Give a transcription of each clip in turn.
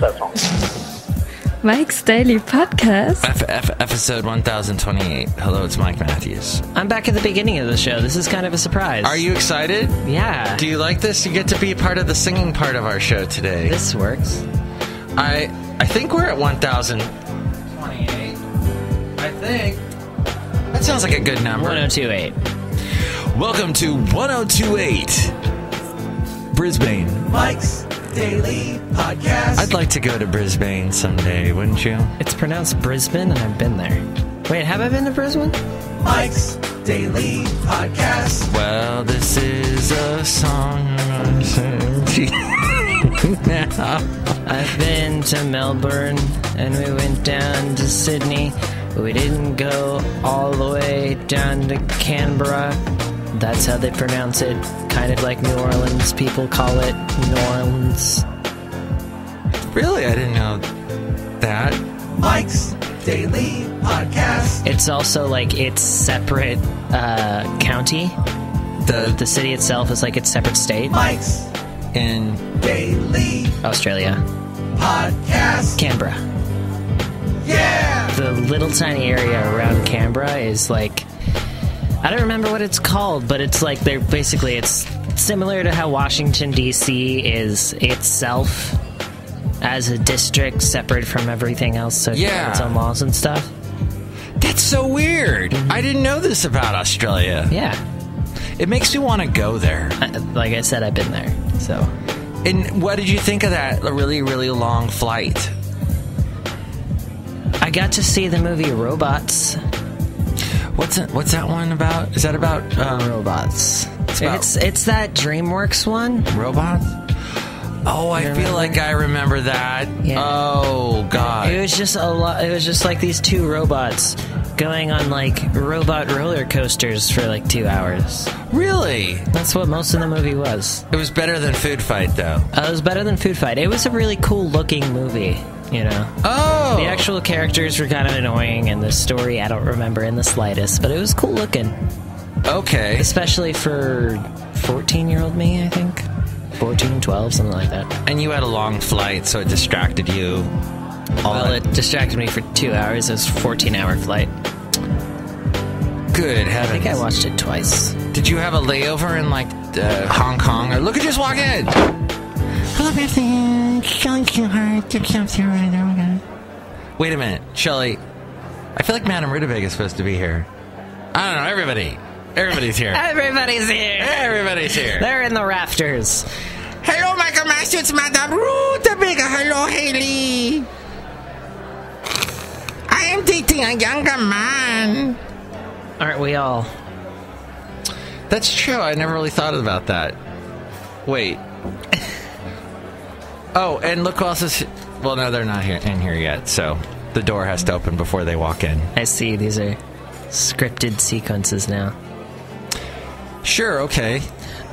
Not that song. Mike's Daily Podcast. F- F- episode 1028. Hello, it's Mike Matthews. I'm back at the beginning of the show. This is kind of a surprise. Are you excited? Yeah. Do you like this? You get to be part of the singing part of our show today. this works. I I think we're at 1028. I think. That sounds like a good number. 1028. Welcome to 1028 Brisbane. Mike's Daily Podcast. I'd like to go to Brisbane someday, wouldn't you? It's pronounced Brisbane, and I've been there. Wait, have I been to Brisbane? Mike's Daily Podcast. Well, this is a song I'm gonna sing to you now. I've been to Melbourne, and we went down to Sydney. We didn't go all the way down to Canberra. That's how they pronounce it. Kind of like New Orleans. People call it New Orleans. Really, I didn't know that. Mike's Daily Podcast. It's also like its separate uh, county. The The city itself is like its separate state. Mike's in Daily Australia. Podcast. Canberra. Yeah. The little tiny area around Canberra is like I don't remember what it's called, but it's like they're basically it's similar to how Washington D.C. is itself as a district separate from everything else, so Yeah. its own laws and stuff. That's so weird. Mm-hmm. I didn't know this about Australia. Yeah, It makes me want to go there. Like I said, I've been there. So And what did you think of that really, really long flight? I got to see the movie Robots. What's it, what's that one about? Is that about um, Robots. about- It's it's that DreamWorks one. robots? Oh, I feel like I remember that. Yeah. Oh God. It was just a lot. It was just like these two robots going on like robot roller coasters for like two hours. really? That's what most of the movie was. It was better than Food Fight, though. Uh, it was better than Food Fight. It was a really cool looking movie. You know, Oh, the actual characters were kind of annoying, and the story I don't remember in the slightest. But it was cool looking, okay. especially for fourteen year old me. I think 14, 12, something like that. And you had a long flight, so it distracted you. All Well, it distracted me for two hours. It was a fourteen hour flight. good heavens. I think I watched it twice. Did you have a layover in like uh, Hong Kong? Or look at just walk in. Hello, Bethany. Chely Hart. Wait a minute, Chely. I feel like Madame Rudabig is supposed to be here. I don't know. Everybody, everybody's here. Everybody's here. Everybody's here. They're in the rafters. Hello, Michael Master. It's Madame Rudabig. Hello, Haley. I am dating a younger man. Aren't we all? That's true. I never really thought about that. Wait. Oh, and else is. Well, no, they're not here in here yet. So the door has to open before they walk in. I see. These are scripted sequences now. Sure. Okay.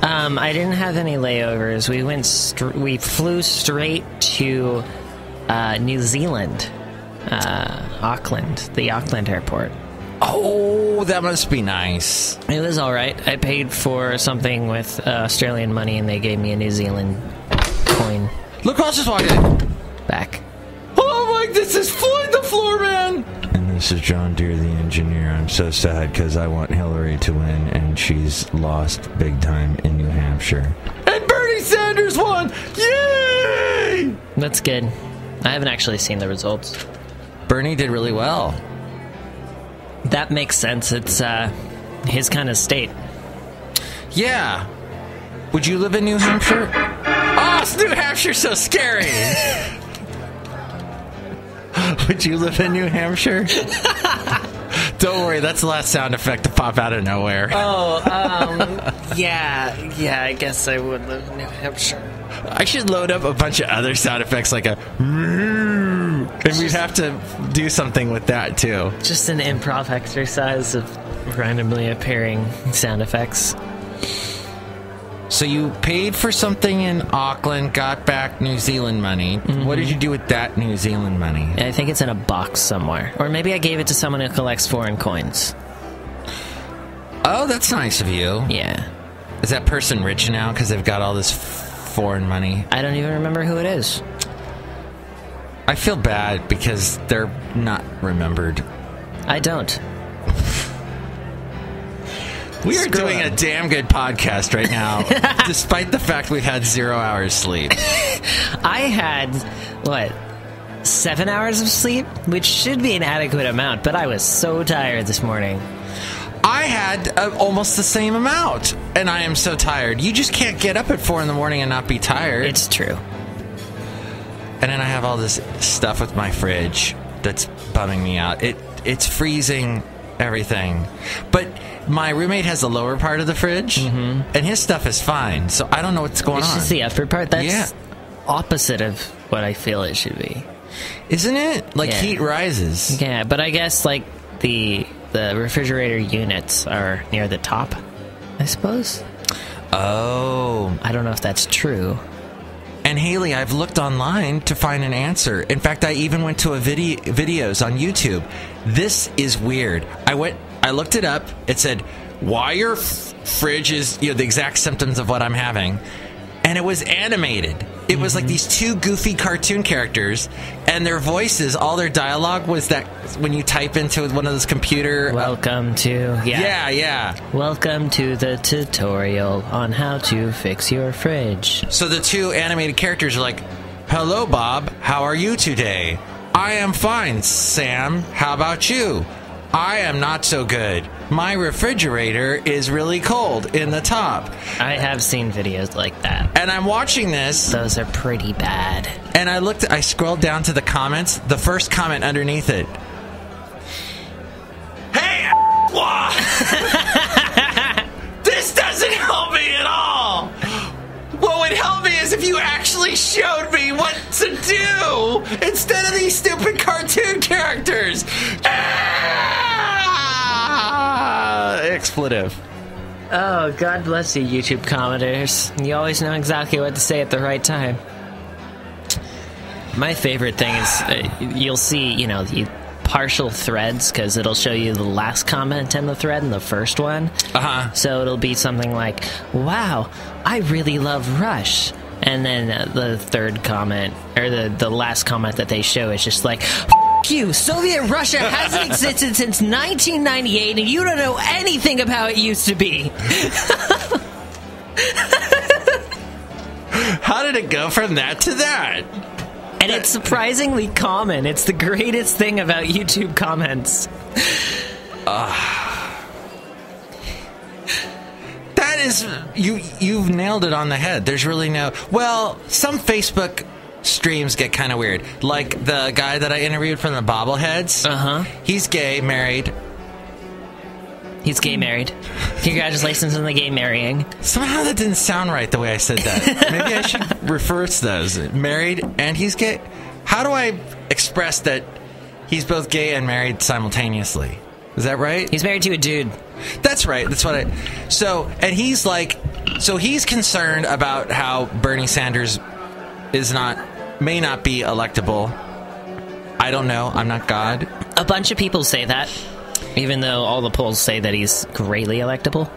Um, I didn't have any layovers. We went. Str- we flew straight to uh, New Zealand, uh, Auckland, the Auckland airport. Oh, that must be nice. It was all right. I paid for something with uh, Australian money, and they gave me a New Zealand coin Look who else just walked in. back. Oh, Mike, this is Floyd the Floorman. And this is John Deere, the engineer. I'm so sad because I want Hillary to win, and she's lost big time in New Hampshire. And Bernie Sanders won! Yay! That's good. I haven't actually seen the results. Bernie did really well. That makes sense. It's uh, his kind of state. Yeah. Would you live in New Hampshire? It's New Hampshire so scary. Would you live in New Hampshire? Don't worry, that's the last sound effect to pop out of nowhere. Oh, um, yeah, yeah, I guess I would live in New Hampshire. I should load up a bunch of other sound effects like a and we'd have to do something with that too. Just an improv exercise of randomly appearing sound effects. So you paid for something in Auckland, got back New Zealand money. Mm-hmm. What did you do with that New Zealand money? I think it's in a box somewhere. Or maybe I gave it to someone who collects foreign coins. Oh, that's nice of you. Yeah. Is that person rich now because they've got all this foreign money? I don't even remember who it is. I feel bad because they're not remembered. I don't. We are Screw doing it. a damn good podcast right now, despite the fact we've had zero hours sleep. I had, what, seven hours of sleep? Which should be an adequate amount, but I was so tired this morning. I had uh, almost the same amount, and I am so tired. You just can't get up at four in the morning and not be tired. It's true. and then I have all this stuff with my fridge that's bumming me out. It it's freezing everything, but my roommate has the lower part of the fridge, mm-hmm. and his stuff is fine. So I don't know what's going It's on. just the upper part. That's Yeah. opposite of what I feel it should be. Isn't it? Like Yeah. heat rises. Yeah, but I guess like the the refrigerator units are near the top. I suppose. Oh. I don't know if that's true. And Haley, I've looked online to find an answer. In fact, I even went to a video videos on YouTube. This is weird. I went I looked it up. It said why your fridge is, you know, the exact symptoms of what I'm having. And it was animated. It was like these two goofy cartoon characters and their voices, all their dialogue was that when you type into one of those computer uh, Welcome to yeah. yeah, yeah. Welcome to the tutorial on how to fix your fridge. So the two animated characters are like, Hello, Bob. How are you today? I am fine, Sam. How about you? I am not so good. My refrigerator is really cold in the top. I have seen videos like that. And I'm watching this, Those are pretty bad. and I looked, I scrolled down to the comments. The first comment underneath it Hey, this doesn't help me at all! What would help me is if you actually showed me what to do instead of these stupid cartoon characters. Ah! Expletive. Oh, God bless you, YouTube commenters. You always know exactly what to say at the right time. My favorite thing is uh, you'll see, you know, the partial threads because it'll show you the last comment in the thread and the first one. Uh huh. So it'll be something like, "Wow, I really love Rush," and then uh, the third comment or the the last comment that they show is just like. "F- You, Soviet Russia hasn't existed since 1998, and you don't know anything about how it used to be. How did it go from that to that? And it's surprisingly common. It's the greatest thing about YouTube comments. That is you you've nailed it on the head. There's really no well, some Facebook streams get kind of weird. Like the guy that I interviewed from the Bobbleheads. Uh huh. He's gay, married. He's gay married. Congratulations on the gay marrying. Somehow that didn't sound right the way I said that. Maybe I should reverse those. Married and he's gay. How do I express that he's both gay and married simultaneously? Is that right? He's married to a dude. That's right. That's what I. So, and he's like, so he's concerned about how Bernie Sanders is not, may not be electable. I don't know. I'm not God. A bunch of people say that, even though all the polls say that he's greatly electable.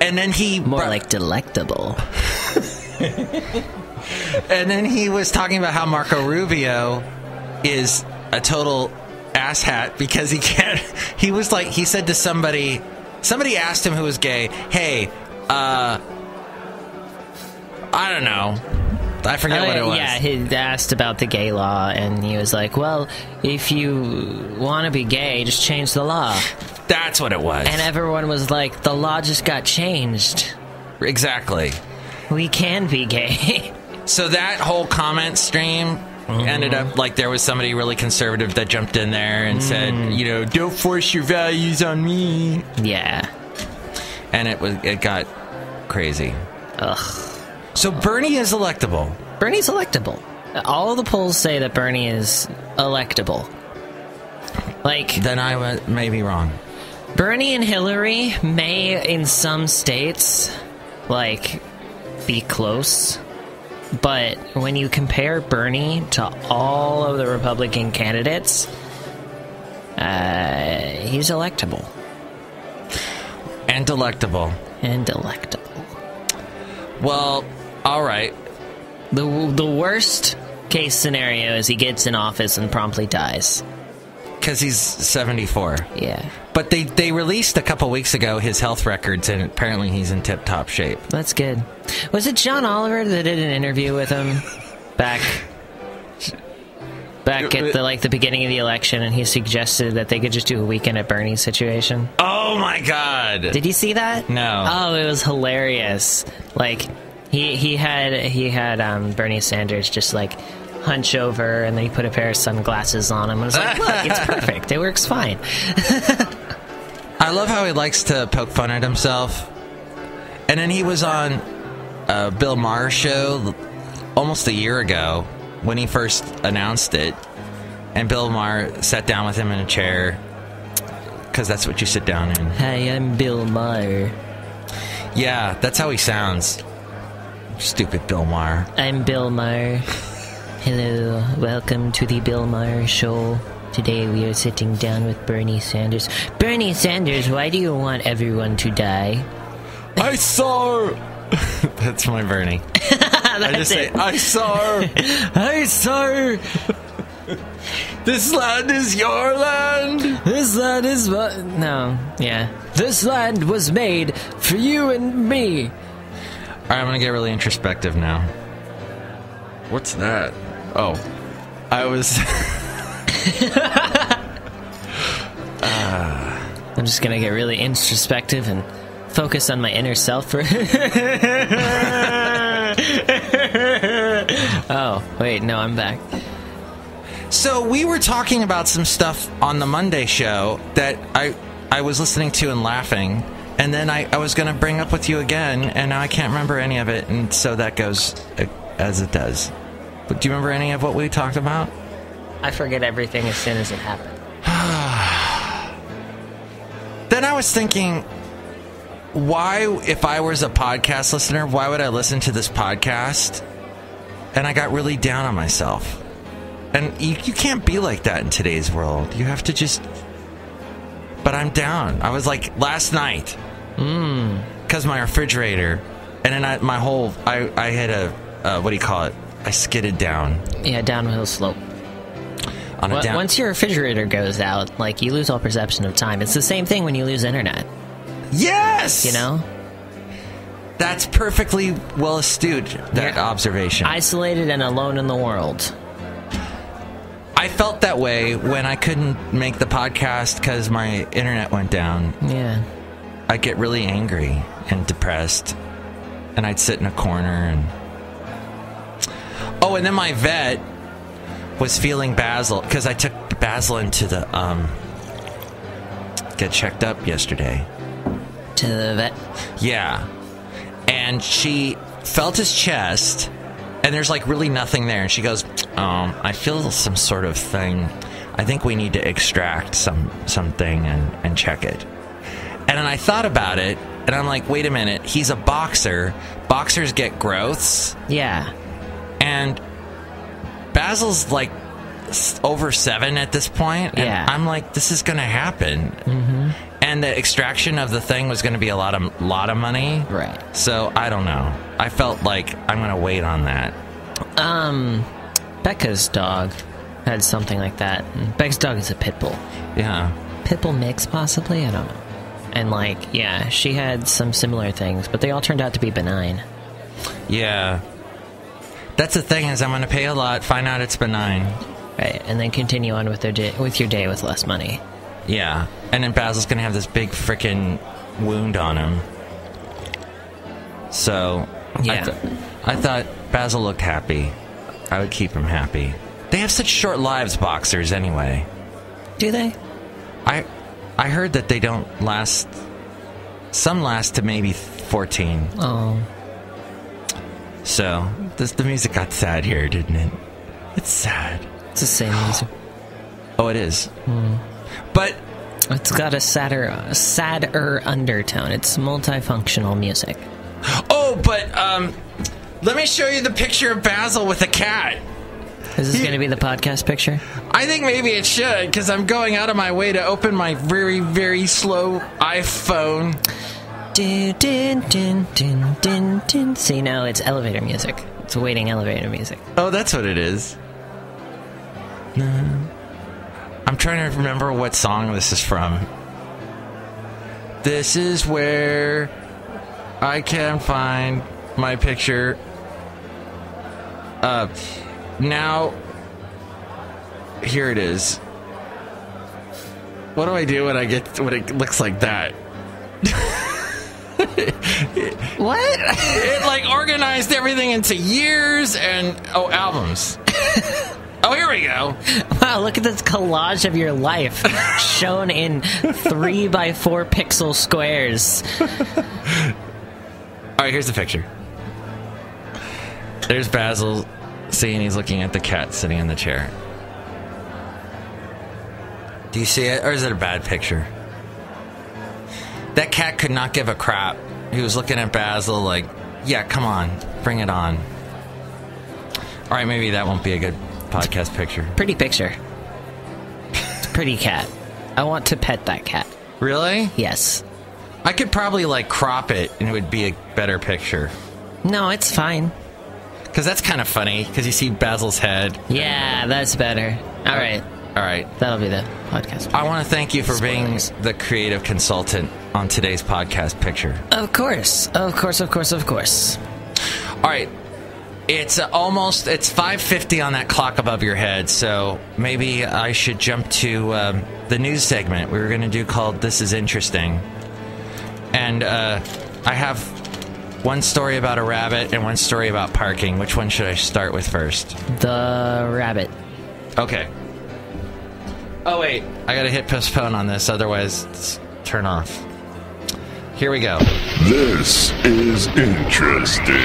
And then he More brought- like delectable. And then he was talking about how Marco Rubio is a total asshat because he can't. He was like, he said to somebody, somebody asked him who was gay, hey, uh, I don't know. I forget what it was. Uh, Yeah, he asked about the gay law, and he was like, "Well, if you want to be gay, just change the law." That's what it was. And everyone was like, "The law just got changed. exactly. We can be gay." So that whole comment stream ended up like there was somebody really conservative that jumped in there and said, you know, don't force your values on me. yeah. And it was it got crazy. Ugh. So Bernie is electable. Bernie's electable. All the polls say that Bernie is electable. Like Then I may be wrong. Bernie and Hillary may, in some states, like be close. But when you compare Bernie to all of the Republican candidates, uh, he's electable And delectable. and electable. Well, all right. The the worst case scenario is he gets in office and promptly dies. Because he's 74. Yeah, But they, they released a couple weeks ago his health records, and apparently he's in tip top shape. that's good. Was it John Oliver that did an interview with him back back at the like the beginning of the election, and he suggested that they could just do a weekend at Bernie's situation? Oh my god! Did you see that? No. Oh, it was hilarious. Like he he had he had um, Bernie Sanders just like hunch over, and then he put a pair of sunglasses on him. and was like, look, it's perfect. It works fine. I love how he likes to poke fun at himself. And then he was on uh, Bill Maher's show almost a year ago when he first announced it. And Bill Maher sat down with him in a chair because that's what you sit down in. Hi, I'm Bill Maher. Yeah, that's how he sounds. Stupid Bill Maher. I'm Bill Maher. Hello, welcome to the Bill Maher Show. Today we are sitting down with Bernie Sanders. Bernie Sanders, why do you want everyone to die? I saw. that's my Bernie. I That's just say. I saw. I saw. this land is your land. This land is what? No, yeah. This land was made for you and me. All right, I'm gonna get really introspective now. What's that? Oh, I was. I'm just gonna get really introspective and focus on my inner self for. oh, wait, no, I'm back. so we were talking about some stuff on the Monday show that I I was listening to and laughing, and then I, I was gonna bring up with you again, and now I can't remember any of it, and so that goes uh, as it does. But do you remember any of what we talked about? I forget everything as soon as it happened. Then I was thinking, why, if I was a podcast listener, why would I listen to this podcast? And I got really down on myself. And you, you can't be like that in today's world. You have to just. But I'm down. I was like last night, because my refrigerator, and then I, my whole, I, I had a, uh, what do you call it? I skidded down Yeah, downhill slope. on a down. Once your refrigerator goes out, like you lose all perception of time. It's the same thing when you lose internet. yes, You know, that's perfectly well astute. That Yeah. observation. isolated and alone in the world. I felt that way when I couldn't make the podcast because my internet went down. Yeah. I'd get really angry and depressed, and I'd sit in a corner and. Oh, and then my vet was feeling Basil because I took Basil into the um get checked up yesterday. To the vet. Yeah. And she felt his chest, and there's like really nothing there. And she goes, um, I feel some sort of thing. I think we need to extract some something and, and check it. And then I thought about it, and I'm like, wait a minute, he's a boxer. Boxers get growths, Yeah. and Basil's like over seven at this point, and Yeah. I'm like, this is gonna happen. Mm-hmm. And the extraction of the thing was gonna be a lot of lot of money, Right. so I don't know. I felt like I'm gonna wait on that. Um, Becca's dog had something like that. Becca's dog is a pit bull. Yeah. Pit bull mix, possibly? I don't know. And, like, yeah, she had some similar things, but they all turned out to be benign. Yeah. That's the thing is I'm gonna pay a lot, find out it's benign. Right. And then continue on with, their day, with your day with less money. Yeah. And then Basil's gonna have this big freaking wound on him. So I, Yeah. th- I thought Basil looked happy. I would keep him happy. They have such short lives, boxers, anyway. Do they? I I heard that they don't last. Some last to maybe 14. Oh. So this the music got sad here, didn't it? It's sad. It's the same music. Oh, it is. But It's got a sadder, a sadder undertone. It's multifunctional music. oh, but um, let me show you the picture of Basil with a cat. Is this going to be the podcast picture? I think maybe it should because I'm going out of my way to open my very very slow iPhone. Dun, dun, dun, dun, dun, dun. See, now it's elevator music. It's waiting elevator music. Oh, that's what it is. I'm trying to remember what song this is from. This is where I can find my picture. Uh, now, here it is. What do I do when I get when it looks like that? What? It like organized everything into years and oh albums. oh, here we go. wow, look at this collage of your life shown in three by four pixel squares. All right, here's the picture. There's Basil seeing he's looking at the cat sitting in the chair. Do you see it, or is it a bad picture? That cat could not give a crap. He was looking at Basil like, yeah, come on, bring it on. All right, maybe that won't be a good podcast picture. Pretty picture. It's a pretty cat. I want to pet that cat. Really? Yes. I could probably like crop it and it would be a better picture. No, it's fine. Because that's kind of funny, because you see Basil's head. Yeah, that's better. All right. All right. That'll be the podcast. I want to thank you for being the creative consultant on today's podcast picture. Of course. Of course, of course, of course. All right. It's uh, almost it's 5:50 on that clock above your head, so maybe I should jump to um, the news segment we were going to do called "This Is Interesting," and uh, I have one story about a rabbit and one story about parking. Which one should I start with first? The rabbit. Okay. Oh wait, I gotta hit postpone on this, otherwise it's turn off. Here we go. This is interesting.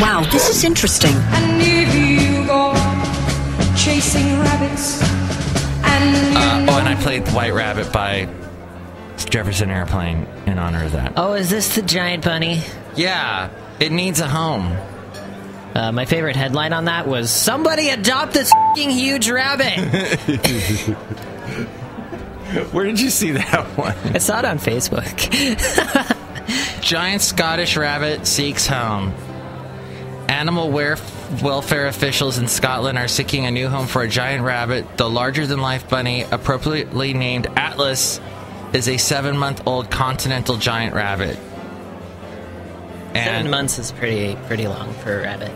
Wow, this is interesting. And if you go chasing rabbits and Uh, oh, and I played White Rabbit by Jefferson Airplane in honor of that. Oh, is this the giant bunny? Yeah, it needs a home. Uh, my favorite headline on that was "Somebody adopt this fing huge rabbit." Where did you see that one? I saw it on Facebook. Giant Scottish rabbit seeks home. Animal ware- welfare officials in Scotland are seeking a new home for a giant rabbit. The larger than life bunny, appropriately named Atlas, is a seven month old continental giant rabbit. Seven months is pretty pretty long for a rabbit.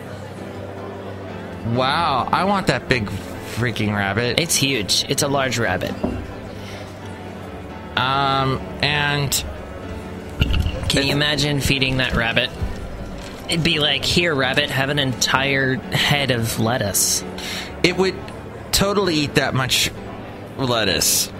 Wow, I want that big freaking rabbit. It's huge. It's a large rabbit. Um, and Can you imagine feeding that rabbit? It'd be like, here, rabbit, have an entire head of lettuce. it would totally eat that much lettuce.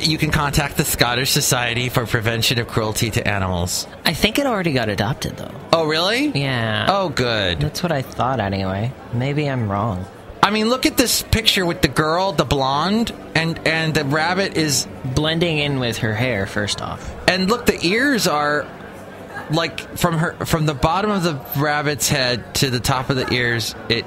You can contact the Scottish Society for Prevention of Cruelty to Animals. I think it already got adopted, though. Oh, really? Yeah. Oh, good. That's what I thought, anyway. Maybe I'm wrong. I mean, look at this picture with the girl, the blonde, and and the rabbit is, Blending in with her hair, first off. and look, the ears are like from her from the bottom of the rabbit's head to the top of the ears. It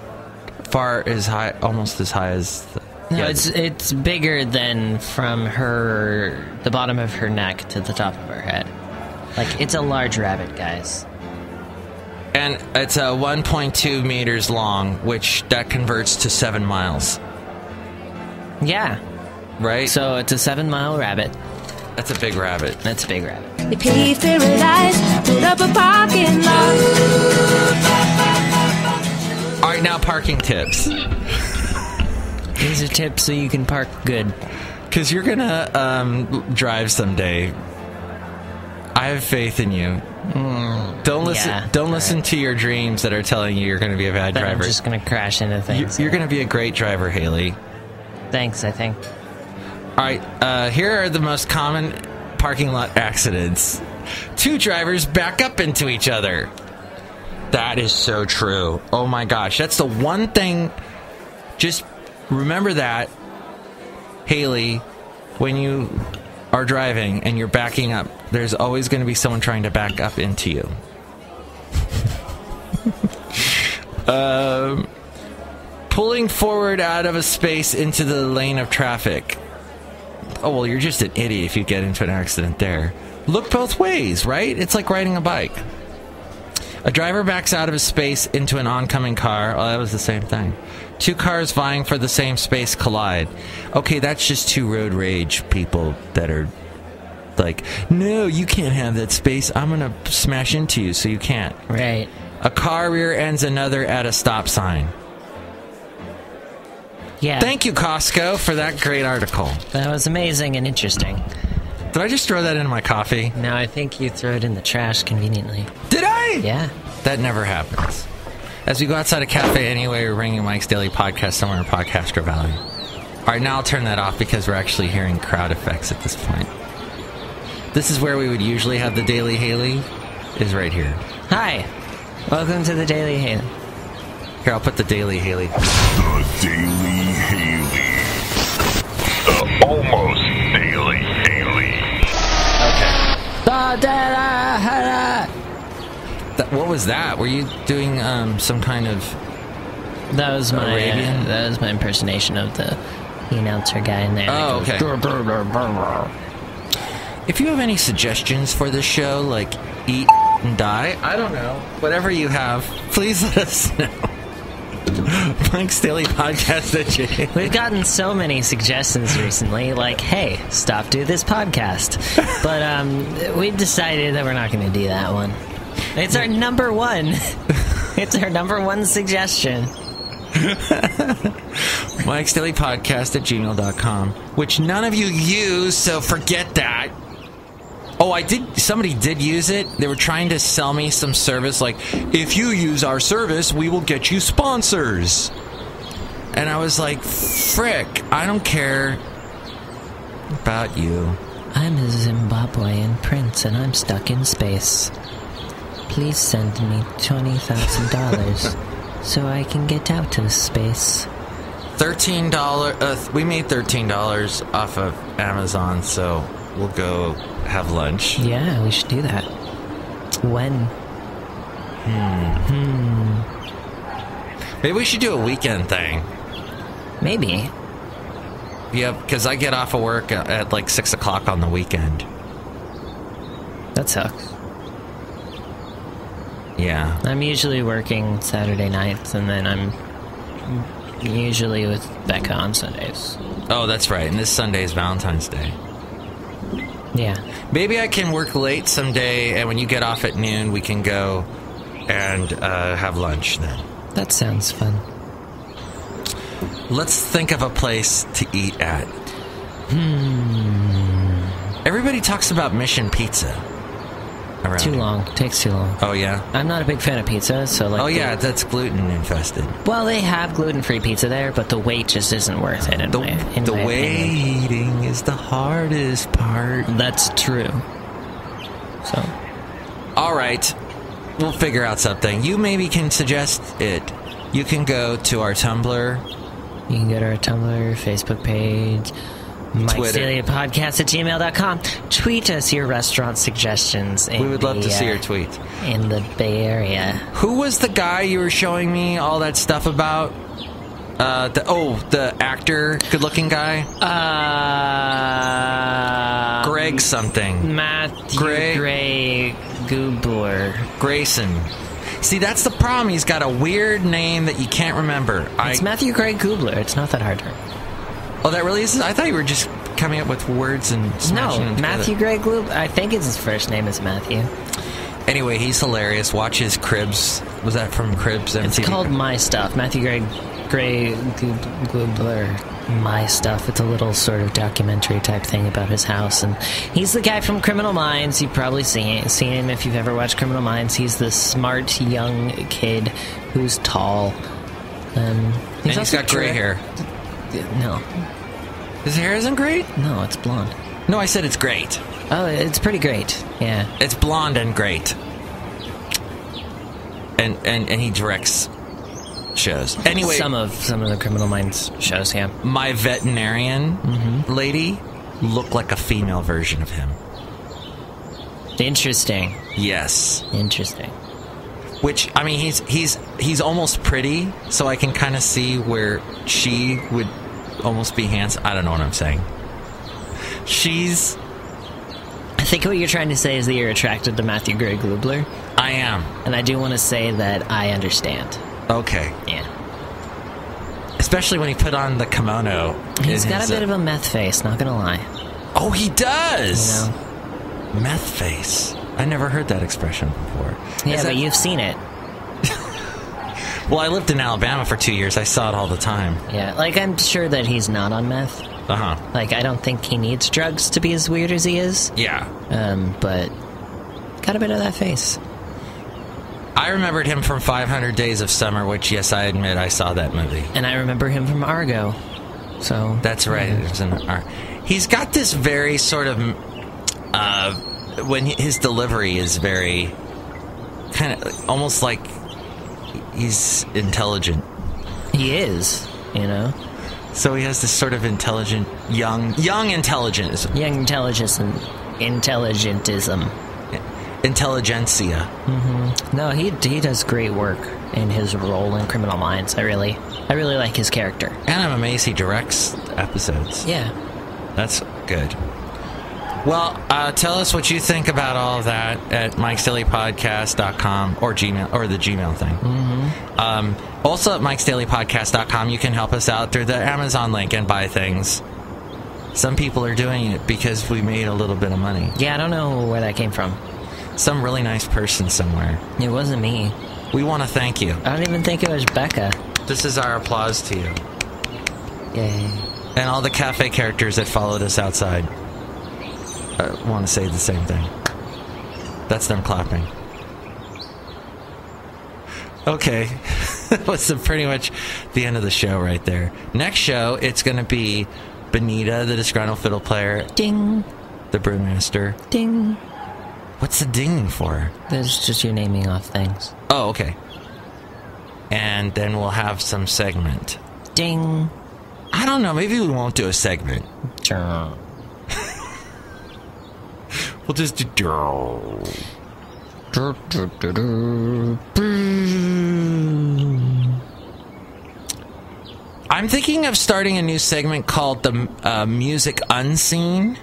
far as high, almost as high as. The, No, yeah, it's it's bigger than from her the bottom of her neck to the top of her head. Like it's a large rabbit, guys. and it's uh, a 1.2 meters long, which that converts to seven miles, Yeah. right? So it's a seven mile rabbit. that's a big rabbit. That's a big rabbit. they paved paradise, put up a parking lot. All right, now parking tips, These are tips so you can park good. because you're gonna um, drive someday. I have faith in you. don't listen. yeah, don't listen to your dreams that are telling you you're going to be a bad Then I'm driver. just gonna crash into You- things. you're going to be a great driver, Haley. Thanks, I think. All right, uh, here are the most common parking lot accidents. Two drivers back up into each other. That is so true. Oh my gosh, that's the one thing. Just remember that, Haley, when you are driving and you're backing up, there's always going to be someone trying to back up into you. um, pulling forward out of a space into the lane of traffic. Oh, well, you're just an idiot if you get into an accident there. Look both ways, right? It's like riding a bike. A driver backs out of his space into an oncoming car. Oh, that was the same thing. Two cars vying for the same space collide. Okay, that's just two road rage people that are like, no, you can't have that space. I'm gonna smash into you, so you can't. Right. A car rear ends another at a stop sign. Yeah. Thank you, Costco, for that great article. That was amazing and interesting. Did I just throw that into my coffee? No, I think you throw it in the trash conveniently. Did I? Yeah. That never happens. As we go outside a cafe anyway, we're ringing Mike's Daily Podcast somewhere in Podcaster Valley. All right, now I'll turn that off because we're actually hearing crowd effects at this point. This is where we would usually have the Daily Haley, is right here. Hi. Welcome to the Daily Haley. Here, I'll put the Daily Haley. The Daily Haley. The almost Daily Haley. Okay. The Daily Haley. That, what was that? Were you doing um, some kind of. That was my Arabian? uh, that was my impersonation of the, announcer guy in there. Oh, okay. goes, "Brr, brr, brr, brr." If you have any suggestions for this show, like eat and die, I don't know. Whatever you have, please let us know. Mike's Daily Podcast. We've gotten so many suggestions recently, like, "Hey, stop do this podcast," but um, we decided that we're not going to do that one. It's our number one. it's our number one suggestion. Mike's Daily Podcast at gmail.com, which none of you use, so forget that. Oh, I did. Somebody did use it. They were trying to sell me some service, like, if you use our service, we will get you sponsors. And I was like, frick, I don't care about you. I'm a Zimbabwean prince, and I'm stuck in space. Please send me twenty thousand dollars so I can get out of space. $13, uh, we made $13 off of Amazon, so we'll go have lunch. Yeah, we should do that. When? Hmm. Maybe we should do a weekend thing. Maybe. Yeah, because I get off of work at, at like 6 o'clock on the weekend. That sucks. Yeah. I'm usually working Saturday nights, and then I'm usually with Becca on Sundays. Oh, that's right. And this Sunday is Valentine's Day. Yeah. Maybe I can work late someday, and when you get off at noon, we can go and uh, have lunch then. That sounds fun. Let's think of a place to eat at. Hmm. Everybody talks about Mission Pizza. Around Too here. long. Takes too long. Oh, yeah? I'm not a big fan of pizza, so like. Oh, the- yeah, that's gluten infested. Well, they have gluten-free pizza there, but the wait just isn't worth it. The, my, the my opinion. waiting is the hardest part. That's true. So, All right. We'll figure out something. You maybe can suggest it. You can go to our Tumblr. you can go to our Tumblr, Facebook page, Twitter. Podcast at gmail.com. Tweet us your restaurant suggestions. In We would love the, to see uh, your tweet. In the Bay Area. Who was the guy you were showing me all that stuff about? Uh, the oh, the actor, good-looking guy, Uh, Greg something, Matthew Gray- Gray Gubler. Grayson. See, that's the problem. He's got a weird name that you can't remember. I, It's Matthew Gray Gubler. It's not that hard. Oh, that really is. I thought you were just coming up with words and No, them. Matthew Gray Gubler. I think it's his first name is Matthew. Anyway, he's hilarious. Watch his Cribs. Was that from Cribs? It's called My Stuff. Matthew Gray Gray Gubler. My Stuff. It's a little sort of documentary type thing about his house, and he's the guy from Criminal Minds. You've probably seen seen him if you've ever watched Criminal Minds. He's the smart young kid who's tall. Um, And he's got gray hair. No, His hair isn't great. no, it's blonde. No, I said it's great. Oh, it's pretty great. Yeah. It's blonde and great. And and and he directs shows. Anyway, some of some of the Criminal Minds shows. Yeah. my veterinarian mm-hmm. lady looked like a female version of him. Interesting. Yes. Interesting. Which I mean, he's he's he's almost pretty, so I can kind of see where she would almost be handsome. I don't know what I'm saying. She's I think what you're trying to say is that you're attracted to Matthew Gray Gubler, I am. and I do want to say that I understand. Okay. Yeah. Especially when he put on the kimono. He's got a bit uh, of a meth face, not gonna lie. Oh, he You does. know? Meth face. I never heard that expression before. Yeah, Is but that- you've seen it. Well, I lived in Alabama for two years. I saw it all the time. Yeah, like I'm sure that he's not on meth. Uh huh. Like I don't think he needs drugs to be as weird as he is. Yeah. Um, but got a bit of that face. I remembered him from 500 Days of Summer, which, yes, I admit I saw that movie. And I remember him from Argo. So That's right. It was an art. He's got this very sort of, uh, when he- his delivery is very kind of almost like he's intelligent. he is, you know, So he has this sort of intelligent, young, young intelligence, young intelligence and intelligentism. intelligentsia. Mm-hmm. No, he he does great work in his role in Criminal Minds. I really, I really like his character. And I'm amazed he directs episodes. Yeah. That's good. Well, uh, tell us what you think about all of that at mikesdailypodcast.com or Gmail or the Gmail thing. Mm-hmm. Um, also at mikesdailypodcast.com, you can help us out through the Amazon link and buy things. Some people are doing it because we made a little bit of money. Yeah, I don't know where that came from. Some really nice person somewhere. It wasn't me. We want to thank you. I don't even think it was Becca. This is our applause to you. Yay. And all the cafe characters that followed us outside uh, want to say the same thing. That's them clapping. Okay. that was pretty much the end of the show right there. Next show, it's going to be Benita, the disgruntled fiddle player, Ding, the brewmaster. ding. What's the ding for? That's just you naming off things. Oh, okay. And then we'll have some segment. Ding. I don't know. Maybe we won't do a segment. Chirr. We'll just do. I'm thinking of starting a new segment called the uh, Music Unseen.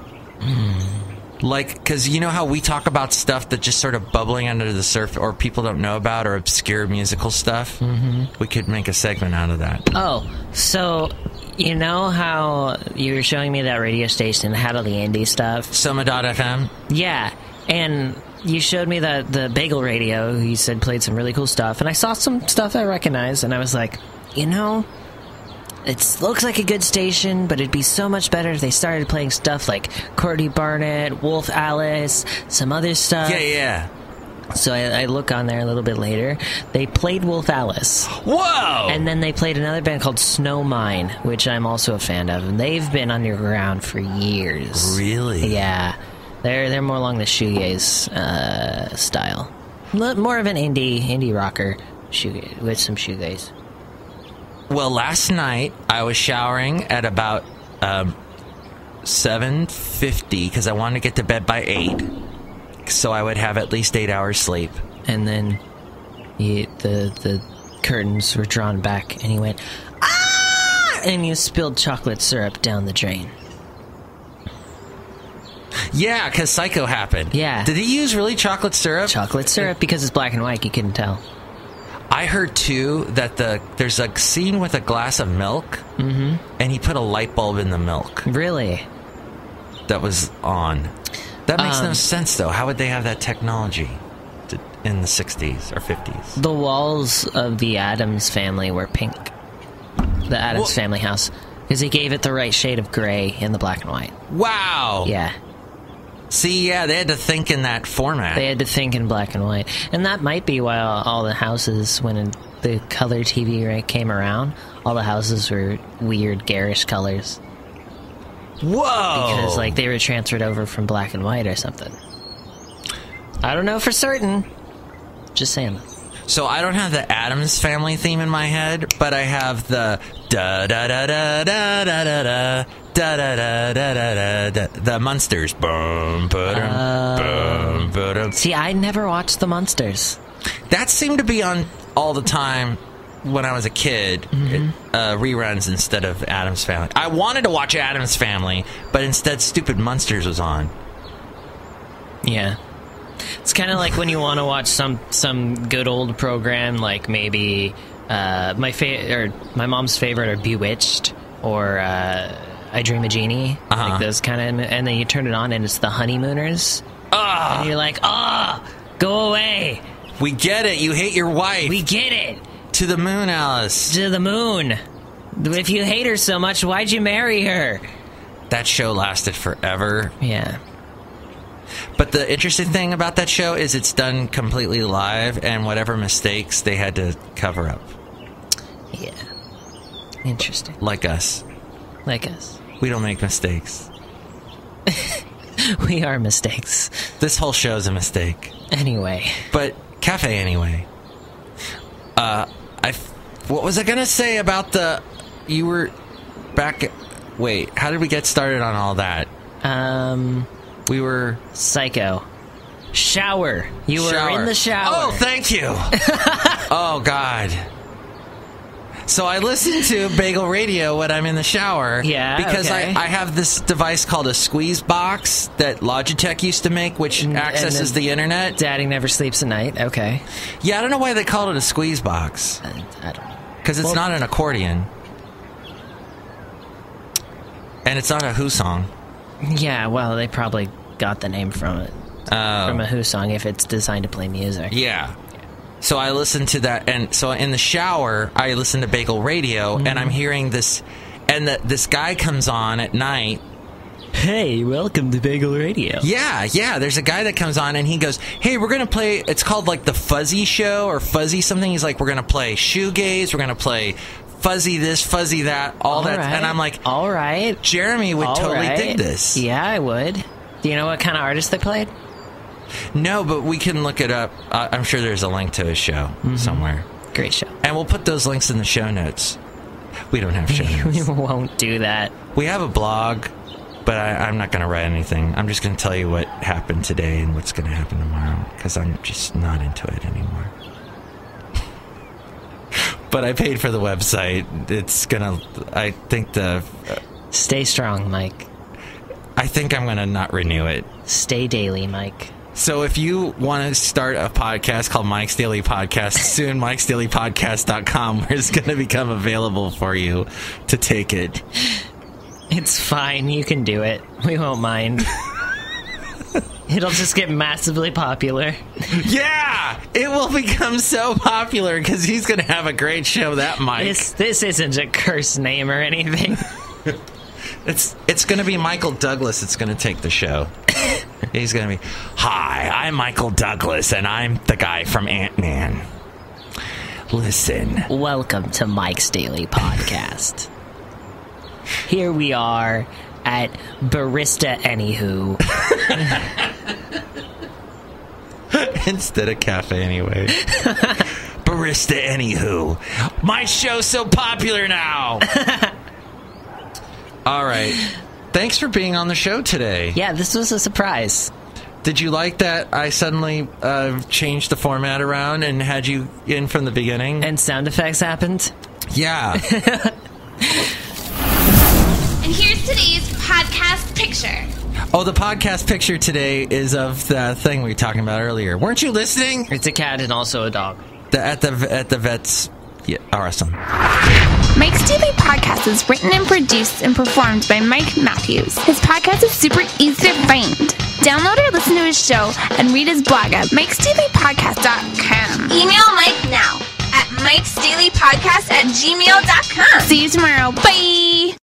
Like, because you know how we talk about stuff that just sort of bubbling under the surface, or people don't know about, or obscure musical stuff. Mm-hmm. We could make a segment out of that. Oh, so you know how you were showing me that radio station that had all the indie stuff? Soma.fm. Yeah, and you showed me that the Bagel Radio. You said played some really cool stuff, and I saw some stuff I recognized, and I was like, you know, it looks like a good station, but it'd be so much better if they started playing stuff like Courtney Barnett, Wolf Alice, some other stuff. Yeah, yeah. So I, I look on there a little bit later. They played Wolf Alice. Whoa! And then they played another band called Snowmine, which I'm also a fan of, and they've been underground for years. really? Yeah, they're they're more along the shoegaze uh, style, more of an indie indie rocker shoegaze with some shoegaze. Well, last night I was showering at about um, seven fifty because I wanted to get to bed by eight, so I would have at least eight hours sleep. And then you, the the curtains were drawn back, and he went ah, and you spilled chocolate syrup down the drain. Yeah, because Psycho happened. Yeah. Did he use really chocolate syrup? Chocolate syrup because it's black and white. You couldn't tell. I heard too that the there's a scene with a glass of milk, mm-hmm. and he put a light bulb in the milk Really? that was on. That makes no Um, sense though. How would they have that technology to, in the '60s or '50s? The walls of the Addams family were pink. The Addams Well- family house. Because he gave it the right shade of gray in the black and white. Wow. Yeah. See, yeah, they had to think in that format. They had to think in black and white. And that might be why all, the houses, when the color TV came around, all the houses were weird, garish colors. Whoa! Because, like, they were transferred over from black and white or something. I don't know for certain. Just saying. So I don't have the Addams Family theme in my head, but I have the da da da da da da da da da da da da da da the Munsters. Boom, ba-dum, boom, ba-dum. See, I never watched The Munsters. That seemed to be on all the time when I was a kid. Uh, reruns instead of Addams Family. I wanted to watch Addams Family, but instead, stupid Munsters was on. Yeah. It's kind of like when you want to watch some some good old program, like maybe uh, my fa- or my mom's favorite are Bewitched or uh, I Dream a Jeannie, Uh-huh. like those kind of, and then you turn it on and it's the Honeymooners, Ah, and you're like, ah, go away, we get it. You hate your wife. we get it to the moon, Alice. to the moon. If you hate her so much, why'd you marry her? That show lasted forever. Yeah. But the interesting thing about that show is it's done completely live, and whatever mistakes they had to cover up, Yeah. Interesting. like us. Like us. We don't make mistakes. We are mistakes. This whole show is a mistake. Anyway. But cafe anyway. Uh, I. What was I gonna say about the? You were back. Wait, how did we get started on all that? Um, We were Psycho. Shower. You were shower. in the shower. Oh, thank you. oh God. So I listen to Bagel Radio when I'm in the shower. Yeah, Because okay. I, I have this device called a squeeze box that Logitech used to make, which And- accesses then- the internet. Daddy never sleeps at night. Okay. Yeah, I don't know why they called it a squeeze box. I, I don't know. Because it's Well- not an accordion. And it's not a Who song. Yeah, well, they probably got the name from it. Oh. From a Who song if it's designed to play music. Yeah. So I listen to that, and so in the shower, I listen to Bagel Radio, and I'm mm-hmm. hearing this, and the, this guy comes on at night. Hey, welcome to Bagel Radio. Yeah, yeah. There's a guy that comes on, and he goes, "Hey, we're gonna play." It's called like the Fuzzy Show or Fuzzy something. He's like, "We're gonna play shoegaze. We're gonna play fuzzy this, fuzzy that, all, that." right. And I'm like, all right. Jeremy would all totally right. dig this. Yeah, I would. Do you know what kind of artist they played? No, but we can look it up. Uh, I'm sure there's a link to his show Mm-hmm. somewhere, Great show. and we'll put those links in the show notes. We don't have show notes. we won't do that. We have a blog, but I, I'm not going to write anything. I'm just going to tell you what happened today and what's going to happen tomorrow because I'm just not into it anymore. but I paid for the website. It's gonna. I think the. Stay strong, Mike. I think I'm gonna not renew it. Stay daily, Mike. So if you want to start a podcast called Mike's Daily Podcast, soon mikesdailypodcast.com where it's going to become available for you to take it. It's fine. You can do it. We won't mind. It'll just get massively popular. Yeah, it will become so popular because he's going to have a great show. That Mike, This this isn't a curse name or anything. it's it's going to be Michael Douglas. It's going to take the show. He's going to be, hi, I'm Michael Douglas, and I'm the guy from Ant Man. Listen, Welcome to Mike's Daily Podcast. Here we are at Barista Anywho. instead of cafe anyway. Barista, anywho. My show's so popular now. All right. Thanks for being on the show today. Yeah, this was a surprise. Did you like that I suddenly uh, changed the format around and had you in from the beginning? And sound effects happened. yeah. And here's today's podcast picture. Oh, the podcast picture today is of the thing we were talking about earlier. Weren't you listening? It's a cat and also a dog. The, at the at the vets. Yeah, awesome. Mike's Daily Podcast is written and produced and performed by Mike Matthews. His podcast is super easy to find. Download or listen to his show and read his blog at mikesdailypodcast.com. Email Mike now at mikesdailypodcast at gmail.com. See you tomorrow. Bye!